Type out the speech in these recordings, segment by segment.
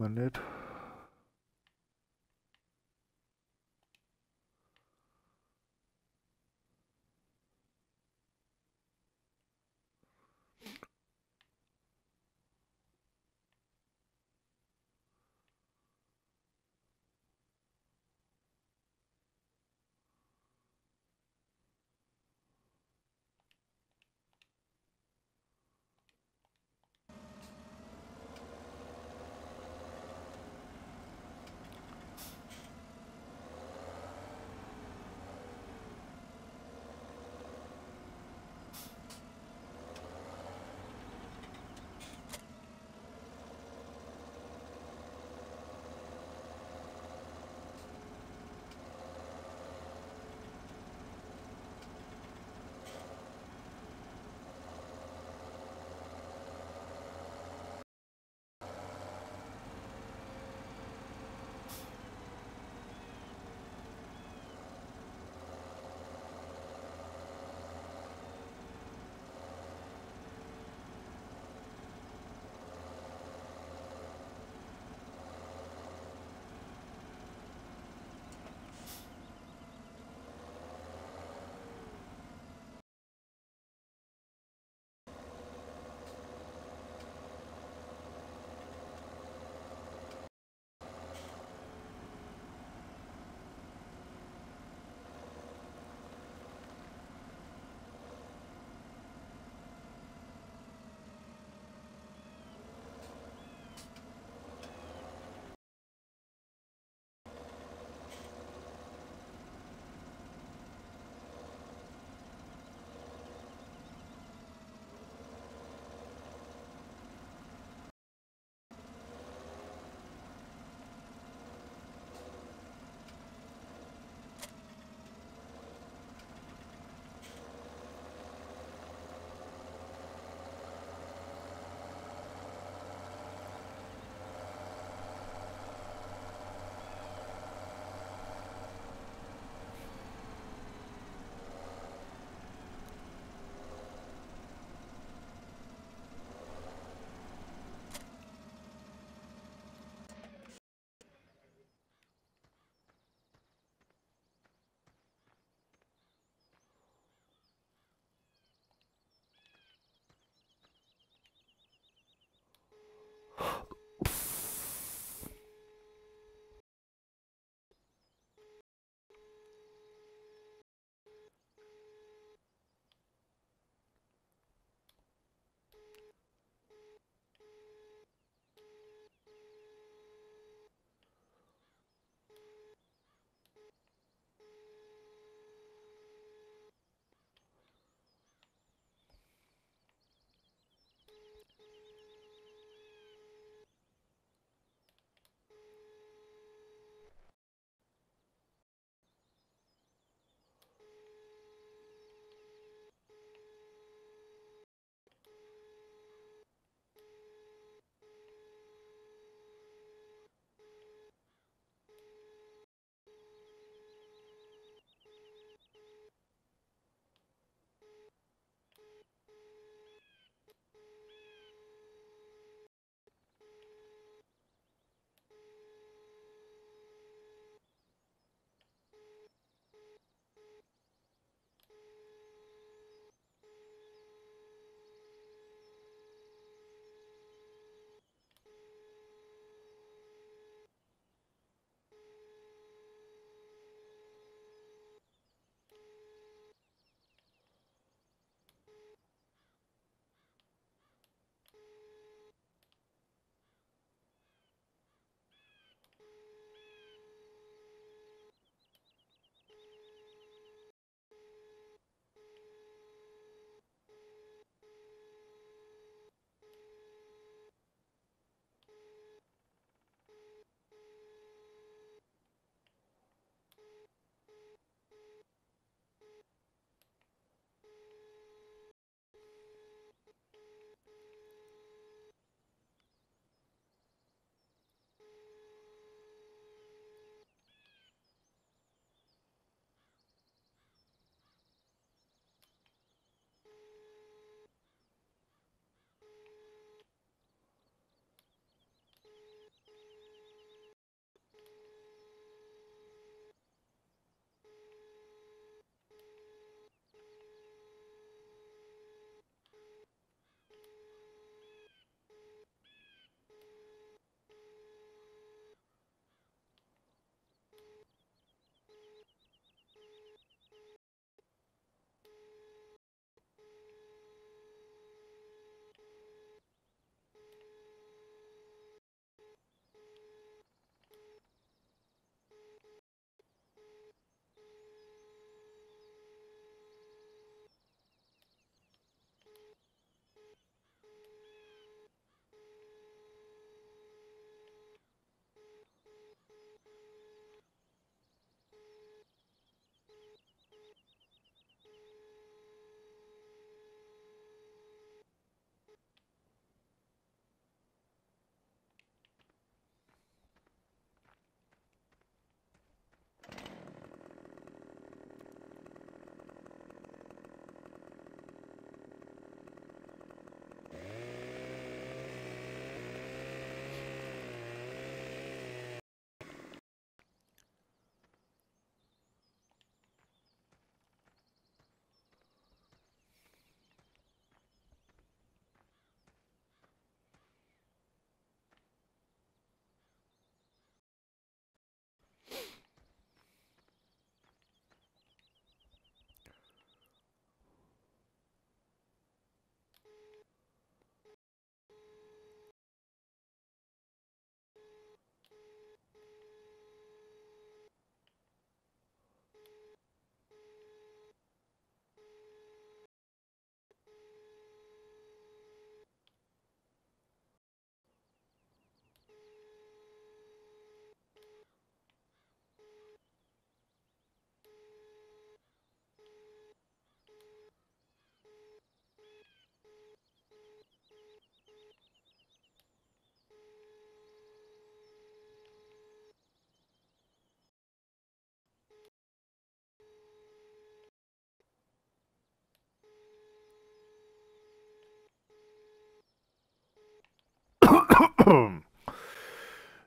man nicht.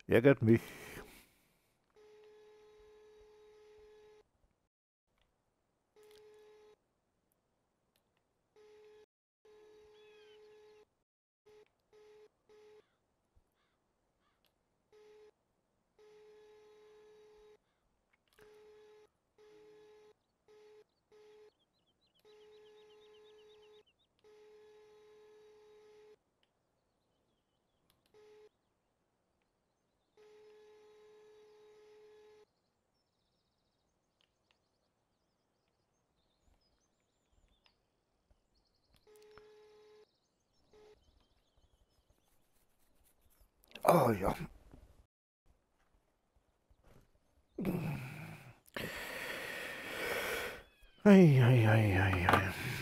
Ärgert mich. Oh ja. Ei, ei, ei, ei, ei.